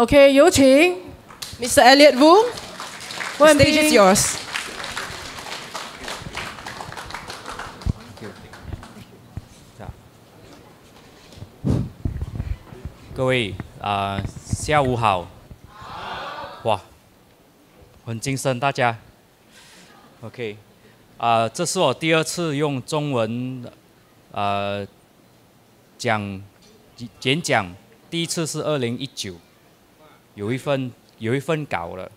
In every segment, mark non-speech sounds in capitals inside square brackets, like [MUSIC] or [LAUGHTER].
OK，有请 Mr. Elliot Wu. Stage is 斌。yours. 各位啊、下午好。哇，很精神，大家。OK，啊、这是我第二次用中文呃讲演讲，第一次是二零一九，有一份有一份稿了，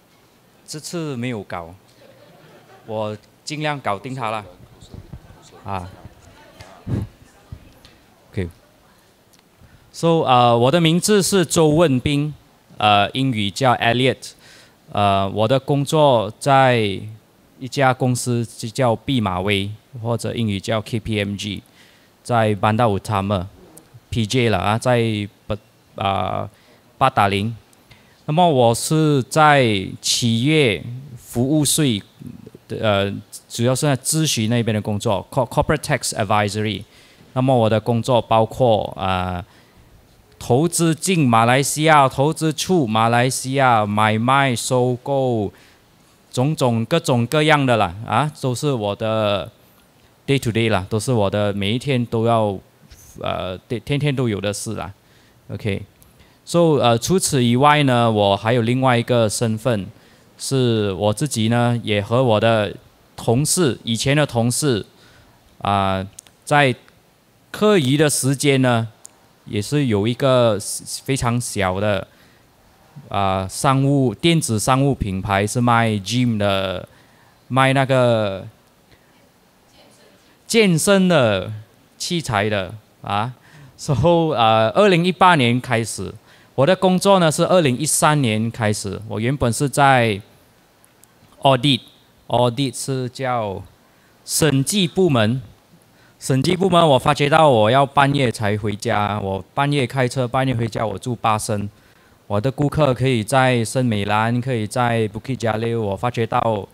这次没有稿，我尽量搞定它了。啊，OK。So，啊，我的名字是周问斌，呃，英语叫 Elliot，呃，我的工作在一家公司就叫毕马威，或者英语叫 KPMG，在班达乌塔姆 PJ 了啊，在八啊八达岭。那么我是在企业服务税，呃，主要是在咨询那边的工作，corporate tax Advisory。那么我的工作包括。呃投资进马来西亚，投资出马来西亚，买卖、收购，种种各种各样的啦，啊，都是我的 day to day 啦，都是我的每一天都要，呃，天天天都有的事啦，OK。So 呃，除此以外呢，我还有另外一个身份，是我自己呢，也和我的同事，以前的同事，啊、在课余的时间呢。也是有一个非常小的啊、商务电子商务品牌，是卖 gym 的，卖那个健身的器材的啊。然后呃，二零一八年开始，我的工作呢是二零一三年开始。我原本是在 audit，audit 是叫审计部门。审计部门，我发觉到我要半夜才回家，我半夜开车，半夜回家。我住八升，我的顾客可以在圣美兰，可以在 Bukit Jalil。我发觉到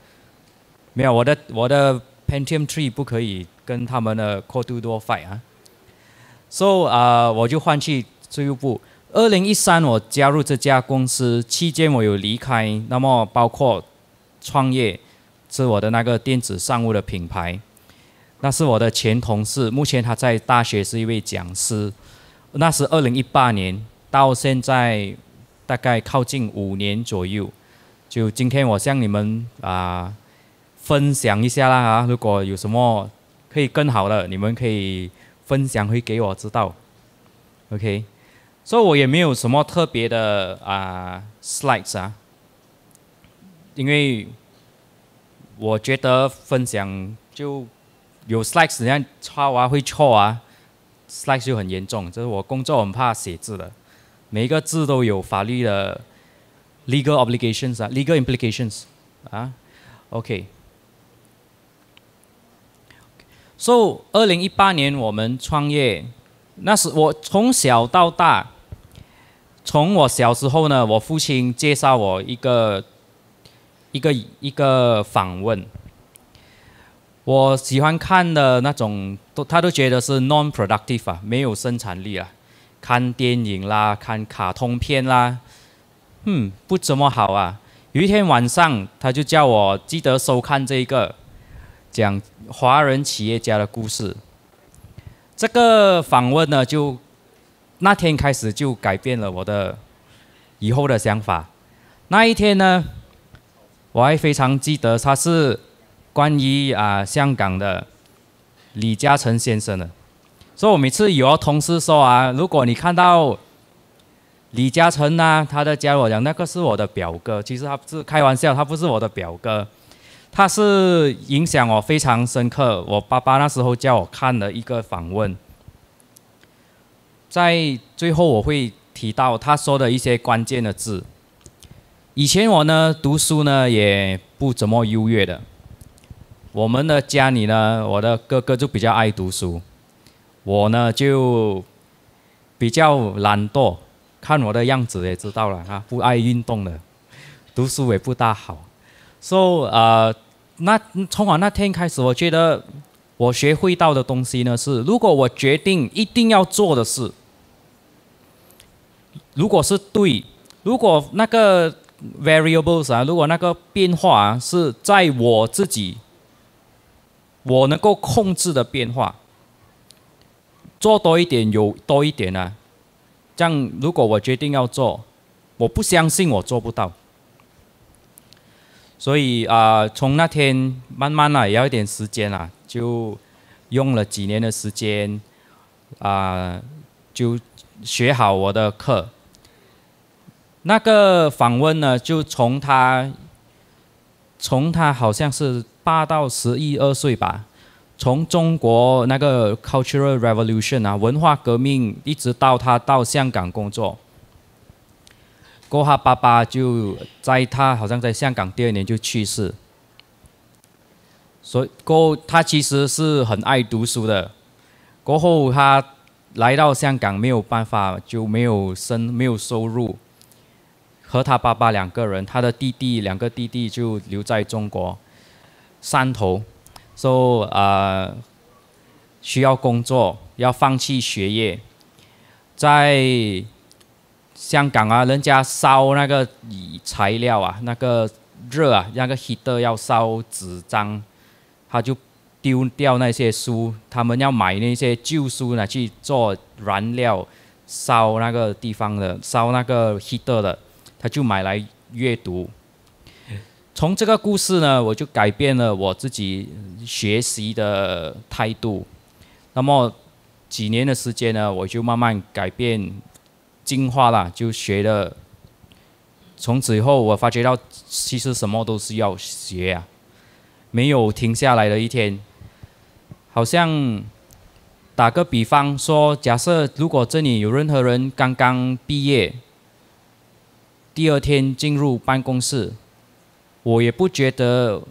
没有我的我的 Pentium Tree 不可以跟他们的 Core Duo Duo fight 啊。So 啊、我就换去税务部。二零一三我加入这家公司期间，我有离开，那么包括创业，是我的那个电子商务的品牌。那是我的前同事，目前他在大学是一位讲师。那是二零一八年，到现在大概靠近五年左右。就今天我向你们啊、分享一下啦啊，如果有什么可以更好的，你们可以分享会给我知道。OK，所以我也没有什么特别的啊、slides 啊，因为我觉得分享就。有 slides 人家抄啊会错啊，slides 就很严重。就是我工作很怕写字的，每一个字都有法律的 legal obligations 啊，legal implications 啊。OK。So，二零一八年我们创业，那时我从小到大，从我小时候呢，我父亲介绍我一个一个一个访问。我喜欢看的那种，都他都觉得是 non-productive 啊，没有生产力啊。看电影啦，看卡通片啦，嗯，不怎么好啊。有一天晚上，他就叫我记得收看这个讲华人企业家的故事。这个访问呢，就那天开始就改变了我的以后的想法。那一天呢，我还非常记得，他是。关于啊香港的李嘉诚先生的，所以我每次有同事说啊，如果你看到李嘉诚呢，他的家我讲那个是我的表哥，其实他不是开玩笑，他不是我的表哥，他是影响我非常深刻。我爸爸那时候叫我看了一个访问，在最后我会提到他说的一些关键的字。以前我呢读书呢也不怎么优越的。我们的家里呢，我的哥哥就比较爱读书，我呢就比较懒惰，看我的样子也知道了啊，不爱运动的，读书也不大好。So 呃，那从我那天开始，我觉得我学会到的东西呢是，如果我决定一定要做的事，如果是对，如果那个 variables 啊，如果那个变化是在我自己我能够控制的变化，做多一点有多一点啊。这样，如果我决定要做，我不相信我做不到。所以啊，从那天慢慢啊，也要一点时间啊，就用了几年的时间啊，就学好我的课。那个访问呢，就从他，从他好像是八到十一二岁吧，从中国那个 cultural revolution 啊，文化革命，一直到他到香港工作。过他爸爸就在他好像在香港第二年就去世，所以过他其实是很爱读书的。过后他来到香港没有办法就没有生没有收入，和他爸爸两个人，他的弟弟两个弟弟就留在中国汕头，，so 啊需要工作要放弃学业，在。香港啊，人家烧那个材料啊，那个热啊，那个 heater 要烧纸张，他就丢掉那些书，他们要买那些旧书呢去做燃料，烧那个地方的，烧那个 heater 的，他就买来阅读。从这个故事呢，我就改变了我自己学习的态度。那么几年的时间呢，我就慢慢改变。进化了，就学了。从此以后，我发觉到，其实什么都是要学啊，没有停下来的一天。好像打个比方说，假设如果这里有任何人刚刚毕业，第二天进入办公室，我也不觉得，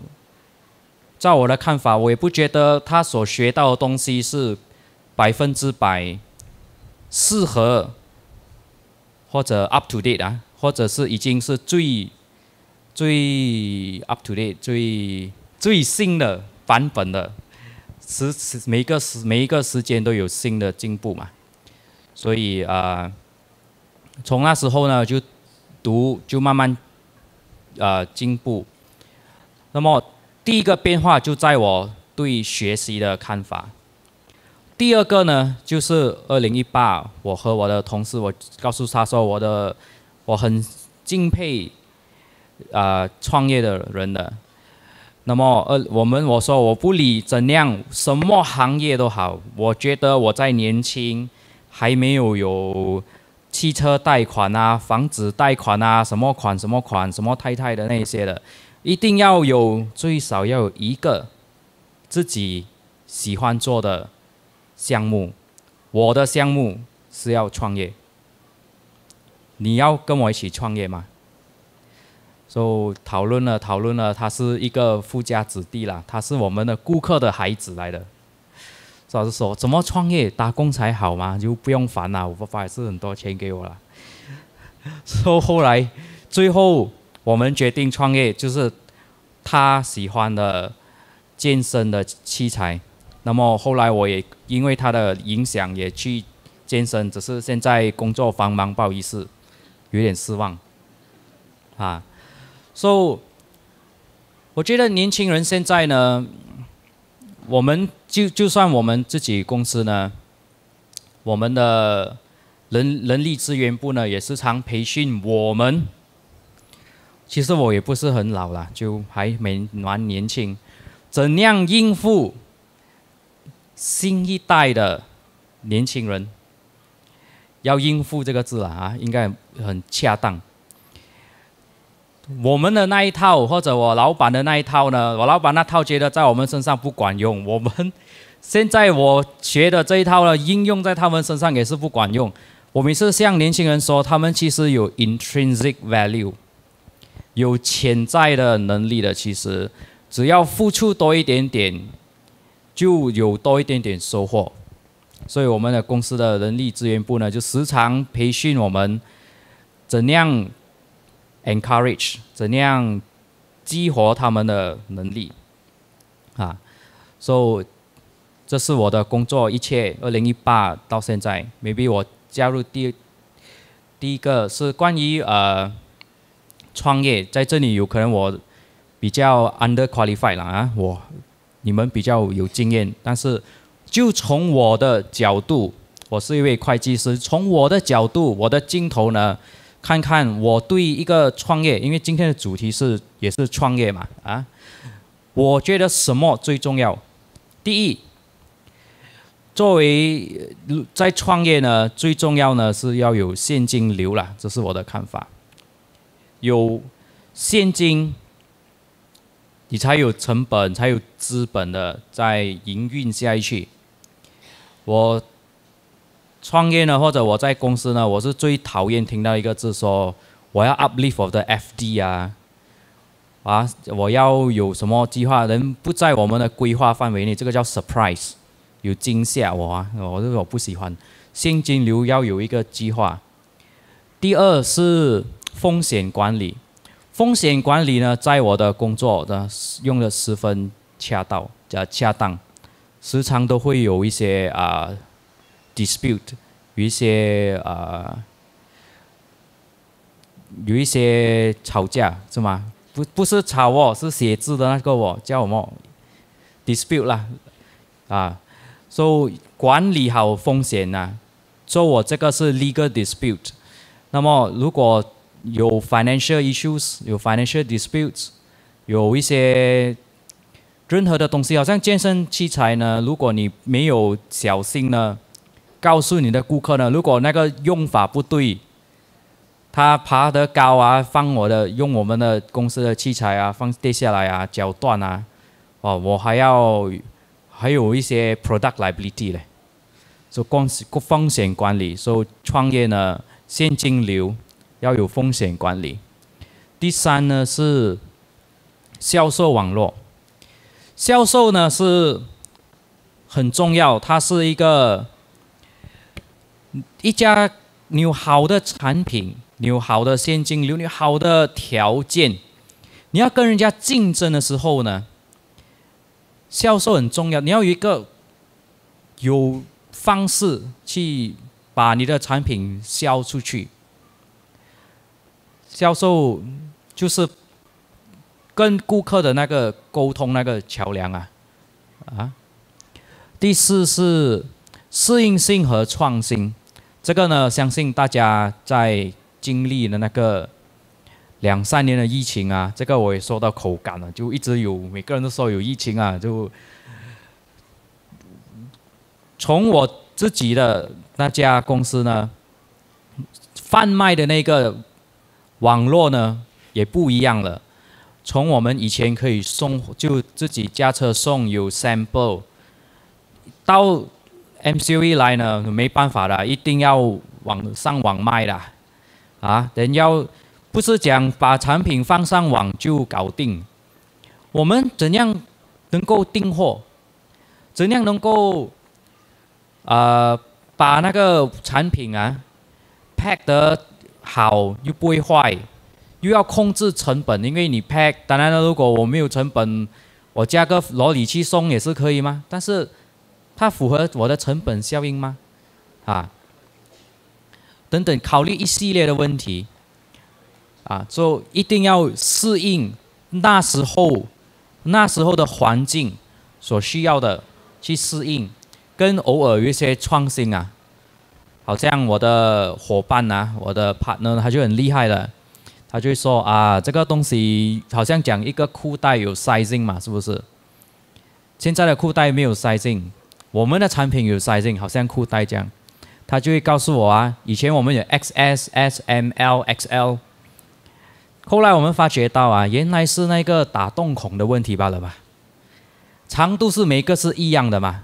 照我的看法，我也不觉得他所学到的东西是百分之百适合。或者 up to date 啊，或者是已经是最最 up to date 最最新的版本的，时时每个时每一个时间都有新的进步嘛，所以啊，从那时候呢就读就慢慢呃进步，那么第一个变化就在我对学习的看法。第二个呢，就是二零一八，我和我的同事，我告诉他说，我的我很敬佩啊创业的人的。那么二我们我说我不理怎样什么行业都好，我觉得我在年轻，还没有有汽车贷款啊、房子贷款啊、什么款什么款什么太太的那些的，一定要有最少要有一个自己喜欢做的。项目，我的项目是要创业。你要跟我一起创业吗？就讨论了，讨论了，他是一个富家子弟啦，他是我们的顾客的孩子来的。老师说，怎么创业打工才好嘛，就不用烦啦，我爸爸也是很多钱给我了。说 [LAUGHS] 后来，最后我们决定创业，就是他喜欢的健身的器材。那么后来我也因为他的影响也去健身，只是现在工作繁忙，不好意思，有点失望。啊，所以我觉得年轻人现在呢，我们就就算我们自己公司呢，我们的人人力资源部呢也时常培训我们。其实我也不是很老了，就还蛮蛮年轻，怎样应付？新一代的年轻人要应付这个字了啊，应该很恰当。我们的那一套，或者我老板的那一套呢？我老板那套觉得在我们身上不管用。我们现在我学的这一套呢，应用在他们身上也是不管用。我每次向年轻人说，他们其实有 intrinsic value，有潜在的能力的。其实只要付出多一点点。就有多一点点收获，所以我们的公司的人力资源部呢，就时常培训我们怎样 encourage，怎样激活他们的能力啊。？So，这是我的工作，一切二零一八到现在，maybe 我加入第第一个是关于呃创业，在这里有可能我比较 under qualified 了啊，我你们比较有经验，但是就从我的角度，我是一位会计师，从我的角度，我的镜头呢，看看我对一个创业，因为今天的主题是也是创业嘛啊，我觉得什么最重要？第一。作为在创业呢，最重要呢是要有现金流啦，这是我的看法。有现金，你才有成本，才有资本的在营运下去。我创业呢，或者我在公司呢，我是最讨厌听到一个字说我要 uplift 我的 FD 啊，啊，我要有什么计划，人不在我们的规划范围内，这个叫 surprise。有惊吓我啊！我这个我不喜欢，现金流要有一个计划。第二是风险管理，风险管理呢，在我的工作的用的十分恰到叫恰当，时常都会有一些啊 dispute，有一些啊有一些吵架是吗？不不是吵哦，是写字的那个哦，叫什么 dispute 啦啊。so 管理好风险呐，说我这个是 legal dispute。那么如果有 financial issues，有 financial disputes，有一些任何的东西，好像健身器材呢，如果你没有小心呢，告诉你的顾客呢，如果那个用法不对，他爬得高啊，放我的用我们的公司的器材啊，放跌下来啊，脚断啊，哦，我还要。还有一些 product liability 嘞，就光是风险管理，所以创业呢，现金流要有风险管理。第三呢是销售网络，销售呢是很重要，它是一个一家你有好的产品，你有好的现金流，你有好的条件，你要跟人家竞争的时候呢。销售很重要，你要有一个有方式去把你的产品销出去。销售就是跟顾客的那个沟通那个桥梁啊，啊。第四是适应性和创新，这个呢，相信大家在经历了那个。两三年的疫情啊，这个我也说到口感了，就一直有每个人都说有疫情啊，就从我自己的那家公司呢，贩卖的那个网络呢也不一样了。从我们以前可以送就自己驾车送有 sample，到 MCV 来呢没办法了，一定要网上网卖的，啊，人要。不是讲把产品放上网就搞定，我们怎样能够订货？怎样能够呃把那个产品啊 pack 得好又不会坏，又要控制成本？因为你 pack，当然了，如果我没有成本，我加个罗里去送也是可以吗？但是它符合我的成本效应吗？啊，等等，考虑一系列的问题。啊，就一定要适应那时候那时候的环境所需要的去适应，跟偶尔有一些创新啊。好像我的伙伴呐，我的 partner 他就很厉害了，他就说啊，这个东西好像讲一个裤带有 sizing 嘛，是不是？现在的裤带没有 sizing，我们的产品有 sizing，好像裤带这样，他就会告诉我啊，以前我们有 XS、S、M、L、XL。后来我们发觉到啊，原来是那个打洞孔的问题罢了吧？长度是每个是一样的嘛？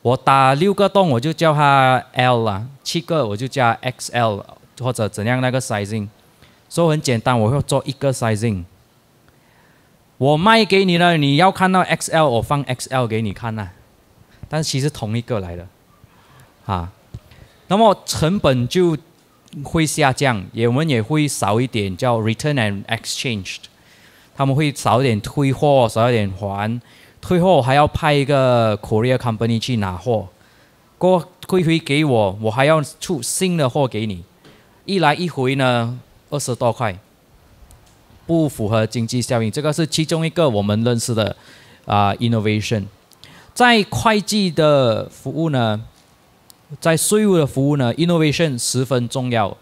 我打六个洞，我就叫它 L 啦；七个我就加 XL 或者怎样那个 sizing。所以很简单，我会做一个 sizing。我卖给你了，你要看到 XL，我放 XL 给你看呐。但其实同一个来的，啊，那么成本就。会下降，也我们也会少一点叫 return and exchanged，他们会少一点退货，少一点还，退货还要派一个 courier company 去拿货，过退回给我，我还要出新的货给你，一来一回呢二十多块，不符合经济效应。这个是其中一个我们认识的啊 innovation。在会计的服务呢，在税务的服务呢，innovation 十分重要。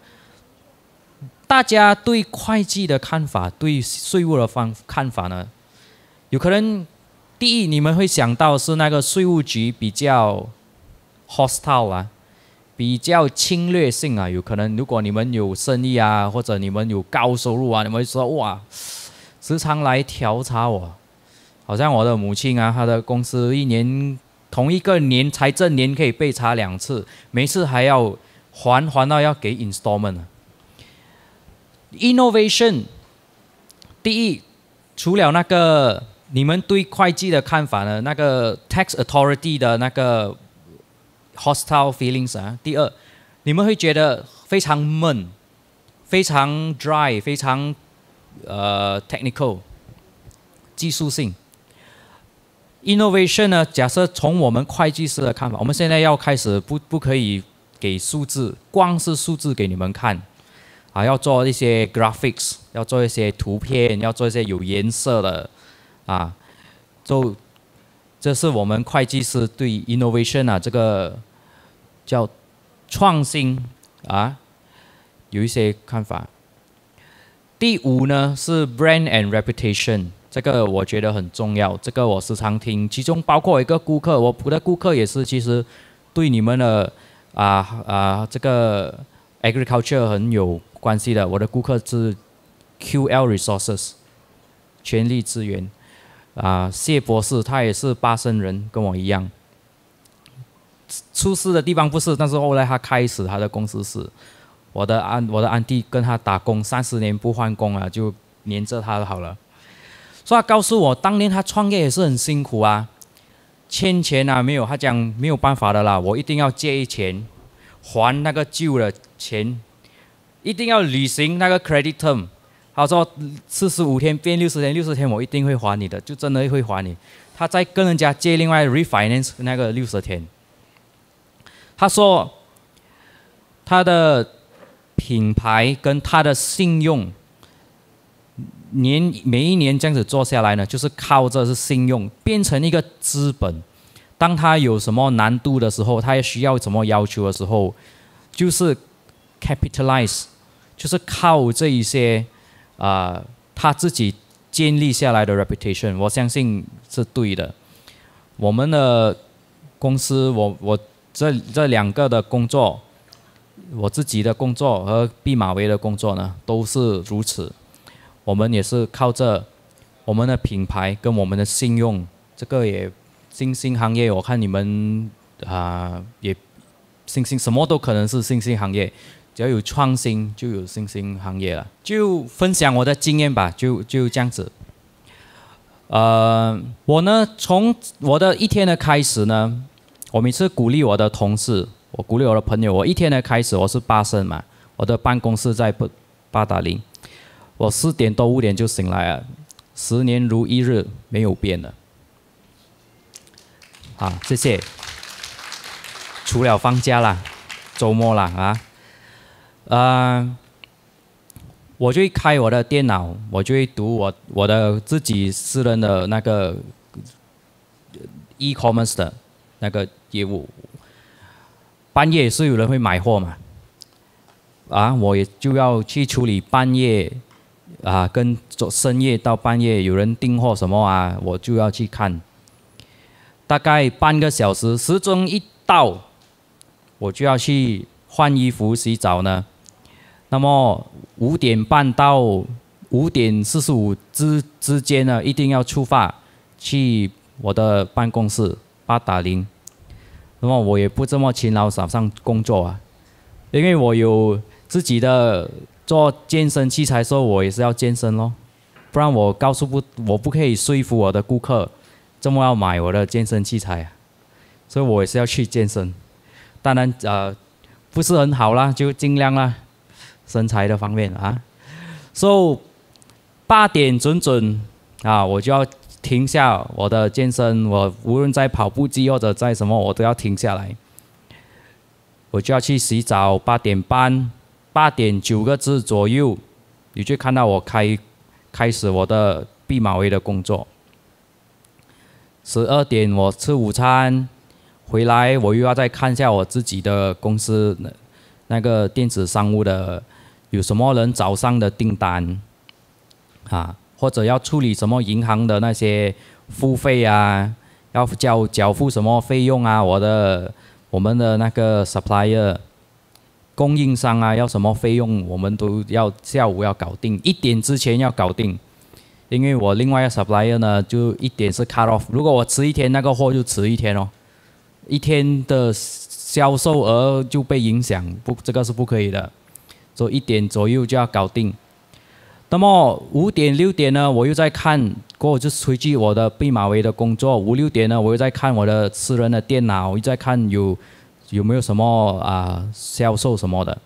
大家对会计的看法，对税务的方看法呢？有可能第一，你们会想到是那个税务局比较 hostile 啊，比较侵略性啊。有可能如果你们有生意啊，或者你们有高收入啊，你们会说哇，时常来调查我。好像我的母亲啊，她的公司一年同一个年财政年可以被查两次，每次还要还还到要给 installment。Innovation，第一，除了那个你们对会计的看法呢，那个 tax authority 的那个 hostile feelings 啊。第二，你们会觉得非常闷，非常 dry，非常呃 technical，技术性。Innovation 呢，假设从我们会计师的看法，我们现在要开始不不可以给数字，光是数字给你们看。啊，要做一些 graphics，要做一些图片，要做一些有颜色的，啊，就这是我们会计师对 innovation 啊这个叫创新啊有一些看法。第五呢是 brand and reputation，这个我觉得很重要，这个我时常听，其中包括一个顾客，我我的顾客也是其实对你们的啊啊这个 agriculture 很有。关系的，我的顾客是 QL Resources，全力支援。啊，谢博士他也是巴生人，跟我一样。出事的地方不是，但是后来他开始他的公司是。我的安我的安迪跟他打工三十年不换工啊，就黏着他好了。所以他告诉我，当年他创业也是很辛苦啊，欠钱啊没有，他讲没有办法的啦，我一定要借一钱还那个旧的钱。一定要履行那个 credit term，他说四十五天变六十天，六十天我一定会还你的，就真的会还你。他再跟人家借另外 refinance 那个六十天。他说他的品牌跟他的信用，年每一年这样子做下来呢，就是靠着是信用变成一个资本。当他有什么难度的时候，他也需要什么要求的时候，就是 capitalize。就是靠这一些，啊，他自己建立下来的 reputation，我相信是对的。我们的公司，我我这这两个的工作，我自己的工作和毕马威的工作呢，都是如此。我们也是靠着我们的品牌跟我们的信用，这个也新兴行业，我看你们啊也新兴什么都可能是新兴行业。只要有创新，就有新兴行业了。就分享我的经验吧，就就这样子。呃，我呢，从我的一天的开始呢，我每次鼓励我的同事，我鼓励我的朋友，我一天的开始，我是八声嘛，我的办公室在八八达岭，我四点多五点就醒来了，十年如一日，没有变的。好，谢谢。除了放假啦，周末啦啊。呃，我就会开我的电脑，我就会读我我的自己私人的那个 e-commerce 的那个业务。半夜是有人会买货嘛？啊，我也就要去处理半夜啊，跟做深夜到半夜有人订货什么啊，我就要去看。大概半个小时，时钟一到，我就要去换衣服、洗澡呢。那么五点半到五点四十五之之间呢，一定要出发去我的办公室八达岭。那么我也不这么勤劳早上工作啊，因为我有自己的做健身器材，时候我也是要健身咯。不然我告诉不，我不可以说服我的顾客这么要买我的健身器材，所以我也是要去健身。当然呃不是很好啦，就尽量啦。身材的方面啊，so 八点准准啊，我就要停下我的健身，我无论在跑步机或者在什么，我都要停下来。我就要去洗澡，八点半，八点九个字左右，你就看到我开开始我的毕马威的工作。十二点我吃午餐，回来我又要再看一下我自己的公司那那个电子商务的有什么人早上的订单，啊，或者要处理什么银行的那些付费啊，要交缴付什么费用啊，我的我们的那个 supplier 供应商啊，要什么费用，我们都要下午要搞定，一点之前要搞定。因为我另外一个 supplier 呢，就一点是 cut off，如果我迟一天，那个货就迟一天哦，一天的销售额就被影响，不，这个是不可以的，所以一点左右就要搞定。那么五点六点呢，我又在看，过后就回去我的毕马威的工作。五六点呢，我又在看我的私人的电脑，我又在看有有没有什么啊销售什么的。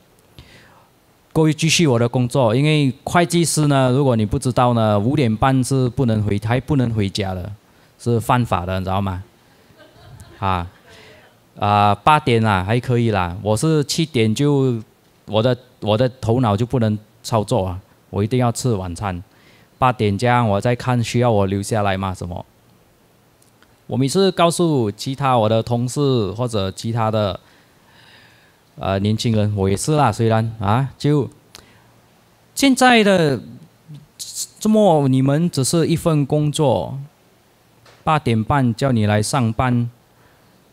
过于继续我的工作，因为会计师呢，如果你不知道呢，五点半是不能回，还不能回家的，是犯法的，你知道吗？[LAUGHS] 啊，啊，八点啦，还可以啦。我是七点就，我的我的头脑就不能操作啊，我一定要吃晚餐。八点这样，我再看需要我留下来吗？什么？我每次告诉其他我的同事或者其他的。呃，年轻人，我也是啦。虽然啊，就现在的这么，你们只是一份工作，八点半叫你来上班，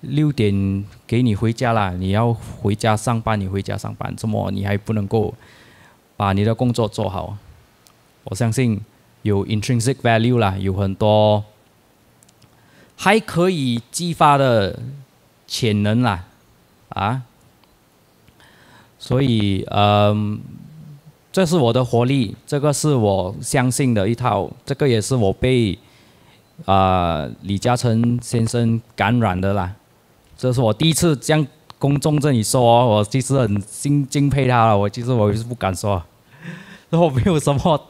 六点给你回家啦。你要回家上班，你回家上班，这么你还不能够把你的工作做好？我相信有 intrinsic value 啦，有很多还可以激发的潜能啦，啊。所以，嗯，这是我的活力，这个是我相信的一套，这个也是我被啊李嘉诚先生感染的啦。这是我第一次向公众这里说，我其实很敬敬佩他了。我其实我是不敢说，[LAUGHS] 然后没有什么，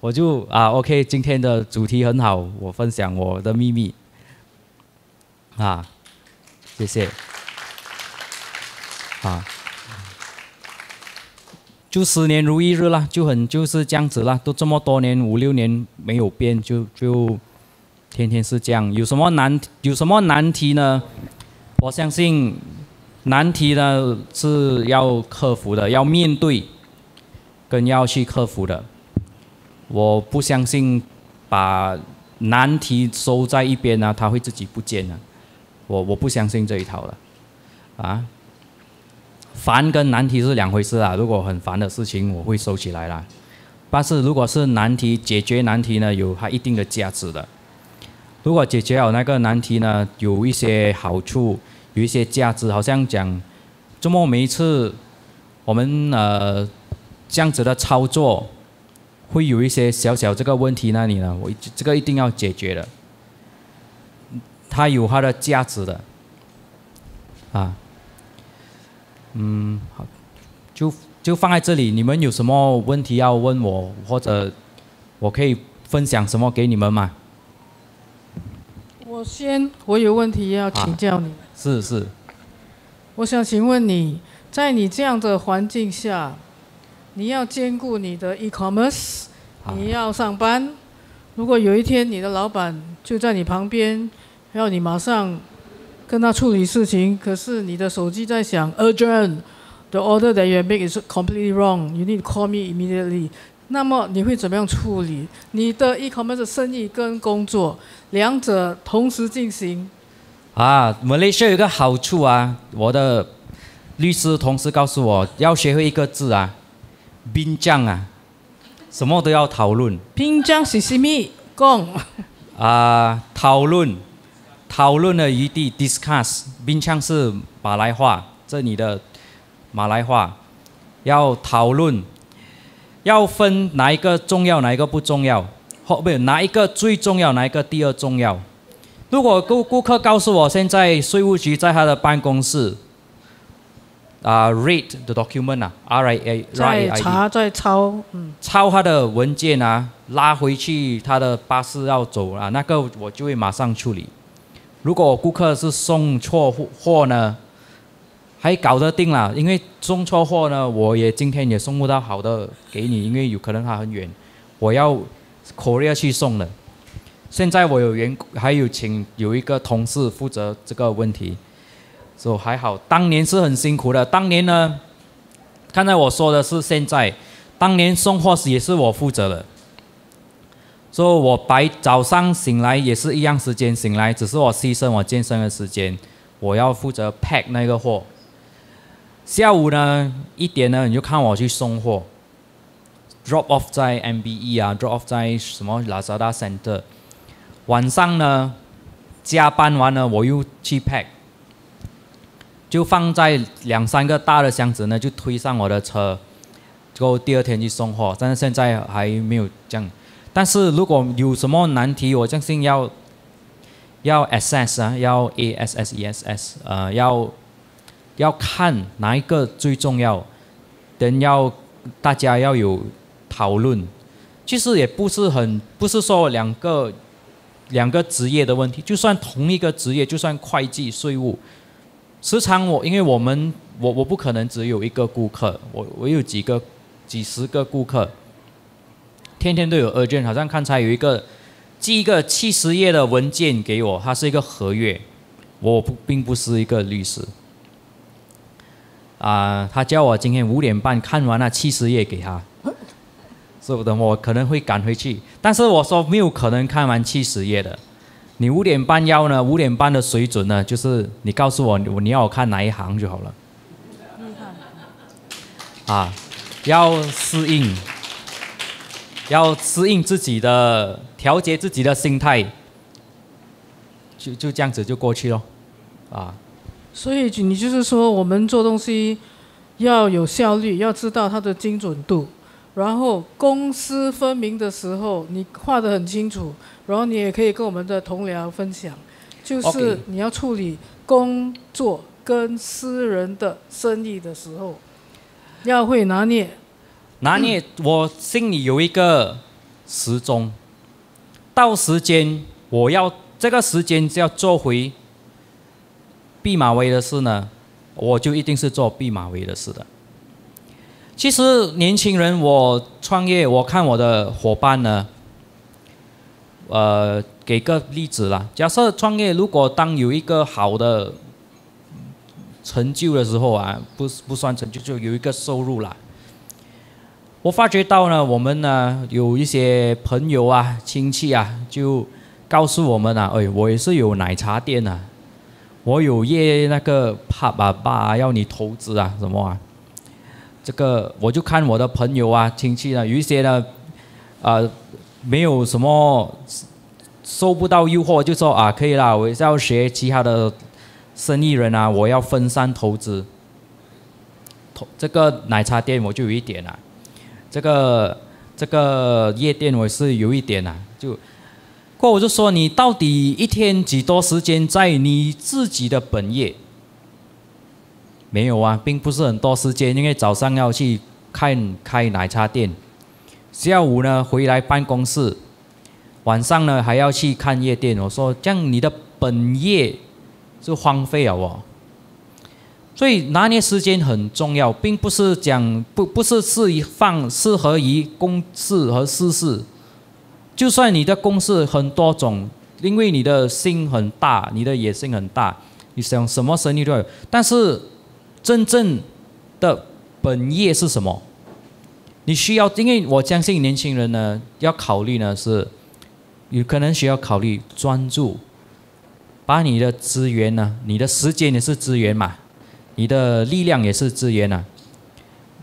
我就啊，OK，今天的主题很好，我分享我的秘密啊，谢谢，啊。就十年如一日啦，就很就是这样子啦，都这么多年五六年没有变，就就天天是这样。有什么难有什么难题呢？我相信难题呢是要克服的，要面对，跟要去克服的。我不相信把难题收在一边呢，它会自己不见了。我我不相信这一套了，啊。烦跟难题是两回事啊！如果很烦的事情，我会收起来啦。但是如果是难题，解决难题呢，有它一定的价值的。如果解决了那个难题呢，有一些好处，有一些价值，好像讲，这么每一次我们呃这样子的操作，会有一些小小这个问题那里呢，我这个一定要解决的，它有它的价值的，啊。嗯，好，就就放在这里。你们有什么问题要问我，或者我可以分享什么给你们吗？我先，我有问题要请教你。是是。我想请问你，在你这样的环境下，你要兼顾你的 e-commerce，你要上班。如果有一天你的老板就在你旁边，要你马上跟他处理事情，可是你的手机在响，urgent，the order that you make is completely wrong，you need to call me immediately。那么你会怎么样处理你的 e-commerce 生意跟工作两者同时进行？啊，马来西亚有一个好处啊，我的律师同事告诉我要学会一个字啊，兵将啊，什么都要讨论。兵将是什么？讲啊，讨论。讨论的余地，discuss，并枪是马来话，这里的马来话，要讨论，要分哪一个重要，哪一个不重要，或不哪一个最重要，哪一个第二重要。如果顾顾客告诉我，现在税务局在他的办公室，啊，read the document 啊，R I A，在查，在抄，嗯，抄他的文件啊，拉回去他的巴士要走了，那个我就会马上处理。如果顾客是送错货呢，还搞得定了，因为送错货呢，我也今天也送不到好的给你，因为有可能它很远，我要 Korea 去送的。现在我有员，还有请有一个同事负责这个问题，就还好。当年是很辛苦的，当年呢，刚才我说的是现在，当年送货也是我负责的。所以我白早上醒来也是一样时间醒来，只是我牺牲我健身的时间，我要负责 pack 那个货。下午呢一点呢你就看我去送货，drop off 在 MBE 啊，drop off 在什么 Lazada Center。晚上呢加班完了我又去 pack，就放在两三个大的箱子呢就推上我的车，之后第二天去送货。但是现在还没有这样。但是如果有什么难题，我相信要要 assess 啊，要 A S S E S S，呃，要要看哪一个最重要，等要大家要有讨论。其实也不是很，不是说两个两个职业的问题，就算同一个职业，就算会计、税务，时常我因为我们我我不可能只有一个顾客，我我有几个几十个顾客。天天都有 urgent，好像刚才有一个寄一个七十页的文件给我，它是一个合约，我不并不是一个律师。啊，他叫我今天五点半看完了七十页给他，所以等我可能会赶回去，但是我说没有可能看完七十页的。你五点半要呢？五点半的水准呢？就是你告诉我你要我看哪一行就好了。啊，要适应。要适应自己的，调节自己的心态，就就这样子就过去了，啊。所以你就是说，我们做东西要有效率，要知道它的精准度，然后公私分明的时候，你画得很清楚，然后你也可以跟我们的同僚分享，就是你要处理工作跟私人的生意的时候，要会拿捏。拿捏，我心里有一个时钟，到时间我要这个时间就要做回毕马威的事呢，我就一定是做毕马威的事的。其实年轻人，我创业，我看我的伙伴呢，呃，给个例子啦。假设创业，如果当有一个好的成就的时候啊，不不算成就，就有一个收入啦。我发觉到呢，我们呢有一些朋友啊、亲戚啊，就告诉我们啊，哎，我也是有奶茶店啊，我有业那个爸爸爸要你投资啊，什么啊？这个我就看我的朋友啊、亲戚呢，有一些呢，啊，没有什么收不到诱惑，就说啊，可以啦，我要学其他的生意人啊，我要分散投资。投这个奶茶店我就有一点啊。这个这个夜店我是有一点啊，就过我就说你到底一天几多时间在你自己的本业？没有啊，并不是很多时间，因为早上要去看开奶茶店，下午呢回来办公室，晚上呢还要去看夜店。我说这样你的本业就荒废了哦。所以拿捏时间很重要，并不是讲不不是适宜放适合于公事和私事。就算你的公事很多种，因为你的心很大，你的野心很大，你想什么生意都有。但是真正的本业是什么？你需要，因为我相信年轻人呢，要考虑呢是，有可能需要考虑专注，把你的资源呢，你的时间也是资源嘛。你的力量也是资源呐，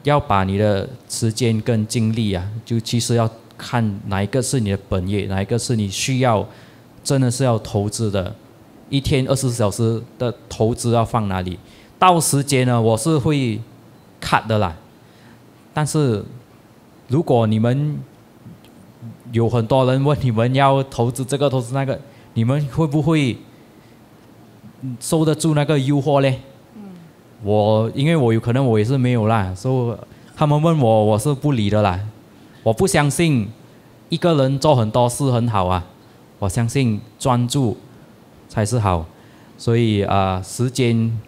要把你的时间跟精力啊，就其实要看哪一个是你的本业，哪一个是你需要，真的是要投资的，一天二十四小时的投资要放哪里？到时间呢，我是会 cut 的啦。但是如果你们有很多人问你们要投资这个投资那个，你们会不会受得住那个诱惑嘞？我因为我有可能我也是没有啦，所以他们问我我是不理的啦。我不相信一个人做很多事很好啊，我相信专注才是好。所以啊，时间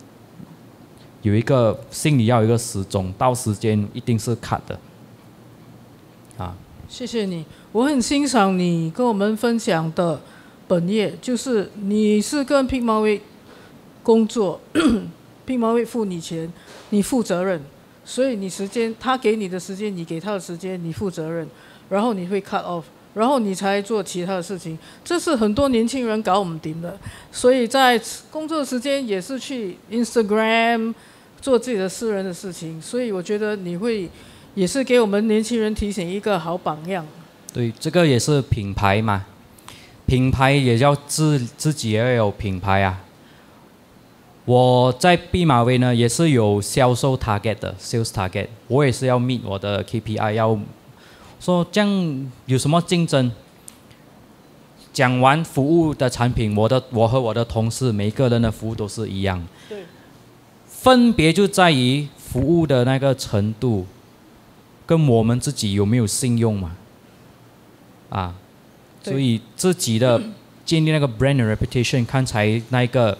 有一个心里要有一个时钟，到时间一定是卡的。啊，谢谢你，我很欣赏你跟我们分享的本业，就是你是跟 p i 毛 k 工作 p i 毛 k 付你钱，你负责任，所以你时间他给你的时间，你给他的时间，你负责任，然后你会 cut off，然后你才做其他的事情，这是很多年轻人搞我们顶的，所以在工作时间也是去 Instagram 做自己的私人的事情，所以我觉得你会。也是给我们年轻人提醒一个好榜样。对，这个也是品牌嘛，品牌也要自自己也要有品牌啊。我在毕马威呢，也是有销售 target 的 sales target，我也是要 meet 我的 KPI，要说这样有什么竞争？讲完服务的产品，我的我和我的同事每个人的服务都是一样。对。分别就在于服务的那个程度。跟我们自己有没有信用嘛？啊，所以自己的建立那个 brand reputation，刚才那个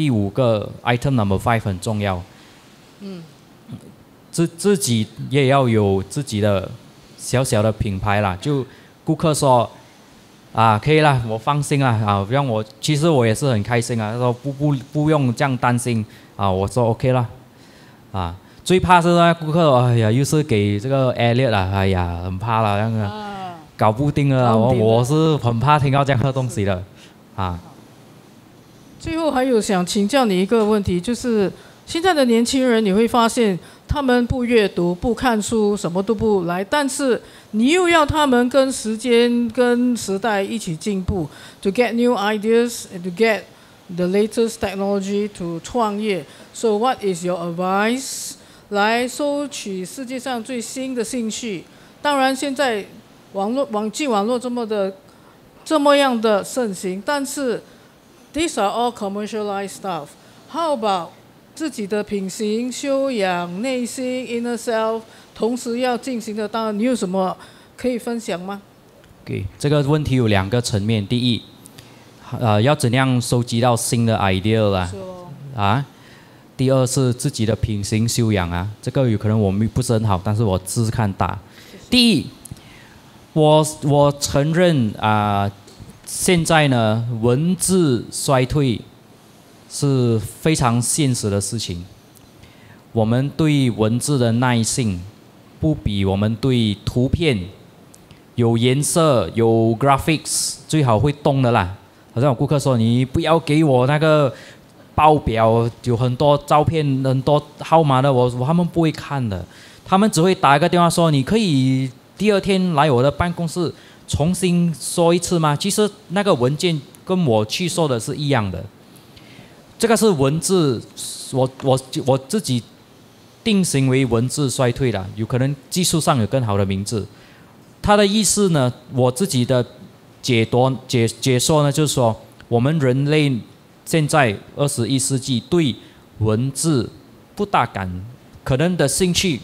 第五个 item number five 很重要。嗯。自自己也要有自己的小小的品牌啦。就顾客说啊，可以啦，我放心啦啊，让我其实我也是很开心啊。他说不不不用这样担心啊，我说 OK 啦，啊。最怕是那顾客，哎呀，又是给这个 l i 了，哎呀，很怕了，那个搞不定了，我我是很怕听到这样的东西的，啊。最后还有想请教你一个问题，就是现在的年轻人，你会发现他们不阅读、不看书，什么都不来，但是你又要他们跟时间、跟时代一起进步，to get new ideas and to get the latest technology to 创业。So what is your advice? 来收取世界上最新的兴趣。当然，现在网络、网际网络这么的、这么样的盛行，但是 these are all commercialized stuff. How about 自己的品行、修养、内心 inner self，同时要进行的？当然，你有什么可以分享吗？OK，这个问题有两个层面。第一，呃，要怎样收集到新的 idea 啦？啊？第二是自己的品行修养啊，这个有可能我们不是很好，但是我自看大。第一，我我承认啊，现在呢文字衰退是非常现实的事情。我们对文字的耐性不比我们对图片有颜色有 graphics 最好会动的啦。好像有顾客说，你不要给我那个。报表有很多照片，很多号码的，我他们不会看的，他们只会打一个电话说：“你可以第二天来我的办公室重新说一次吗？”其实那个文件跟我去说的是一样的，这个是文字，我我我自己定型为文字衰退了，有可能技术上有更好的名字。他的意思呢，我自己的解读解解说呢，就是说我们人类。现在二十一世纪对文字不大感，可能的兴趣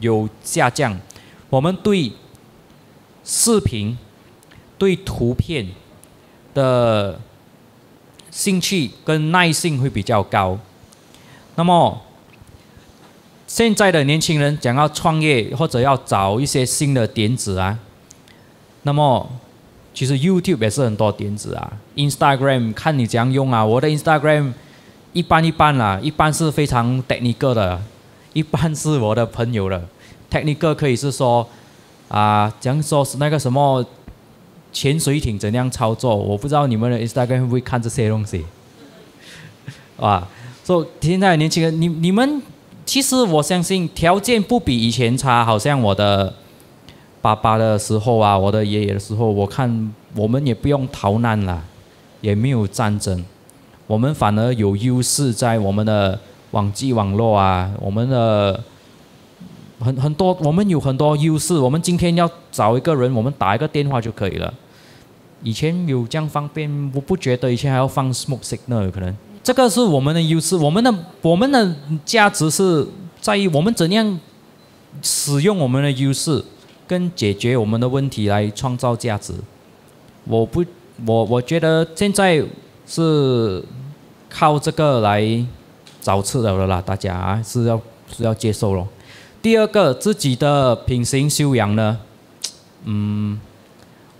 有下降。我们对视频、对图片的兴趣跟耐性会比较高。那么现在的年轻人想要创业或者要找一些新的点子啊，那么。其实 YouTube 也是很多点子啊，Instagram 看你怎样用啊。我的 Instagram 一般一般啦，一般是非常 technical 的，一般是我的朋友的 technical 可以是说啊，讲说是那个什么潜水艇怎样操作，我不知道你们的 Instagram 会不会看这些东西，[LAUGHS] 啊，说现在年轻人，你你们其实我相信条件不比以前差，好像我的。爸爸的时候啊，我的爷爷的时候，我看我们也不用逃难了，也没有战争，我们反而有优势在我们的网际网络啊，我们的很很多，我们有很多优势。我们今天要找一个人，我们打一个电话就可以了。以前有这样方便，我不觉得以前还要放 smoke signal 可能。这个是我们的优势，我们的我们的价值是在于我们怎样使用我们的优势。跟解决我们的问题来创造价值，我不，我我觉得现在是靠这个来找吃的了啦，大家是要是要接受咯。第二个，自己的品行修养呢，嗯，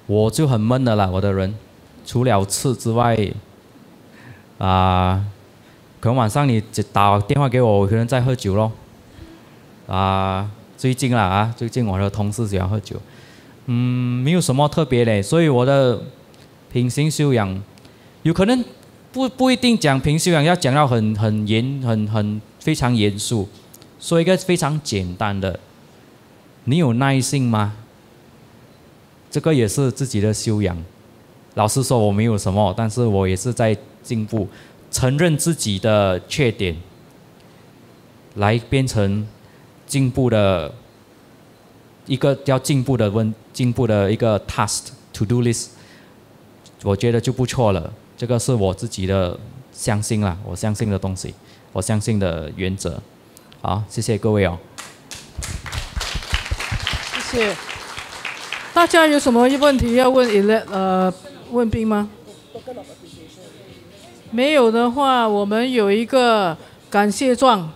我就很闷的啦，我的人，除了吃之外，啊，可能晚上你打电话给我，我可能在喝酒咯。啊，最近啦啊，最近我的同事喜欢喝酒，嗯，没有什么特别的，所以我的品行修养，有可能不不一定讲品修养要讲到很很严很很非常严肃。说一个非常简单的，你有耐心吗？这个也是自己的修养。老实说，我没有什么，但是我也是在进步，承认自己的缺点，来变成进步的一个要进步的问进步的一个 task to do list，我觉得就不错了。这个是我自己的相信啦，我相信的东西，我相信的原则。好，谢谢各位哦。谢谢。大家有什么问题要问？呃，问兵吗？没有的话，我们有一个感谢状。